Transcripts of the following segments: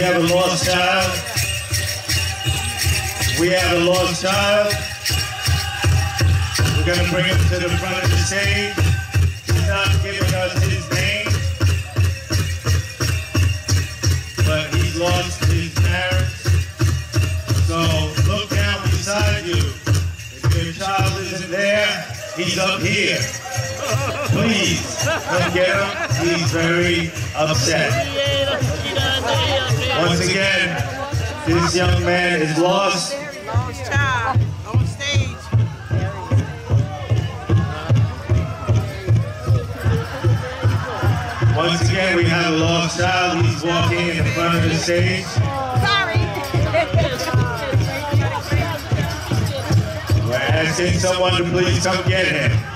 have a lost child. We have a lost child. We're gonna bring him to the front of the stage. He's not giving us his name, but he's lost his parents. So look down beside you. If your child isn't there, he's up here. Please come get him. He's very upset. Once again, this young man is lost. Lost child on stage. Once again, we have a lost child. He's walking in the front of the stage. Sorry. We're asking someone to please come get him.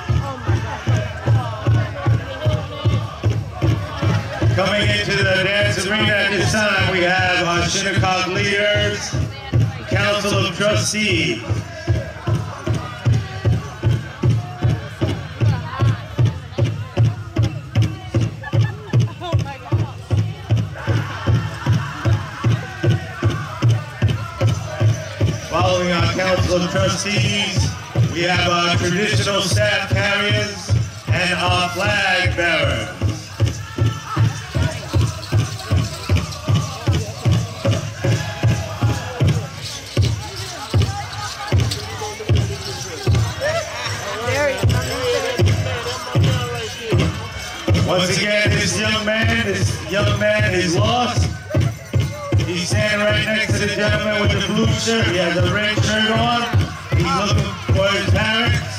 This time, we have our Shinnecock leaders, Council of Trustees. Following our Council of Trustees, we have our traditional staff carriers and our flag bearers. Once again, this young man, this young man is lost. He's standing right next to the gentleman with the blue shirt. He has a red shirt on. He's looking for his parents.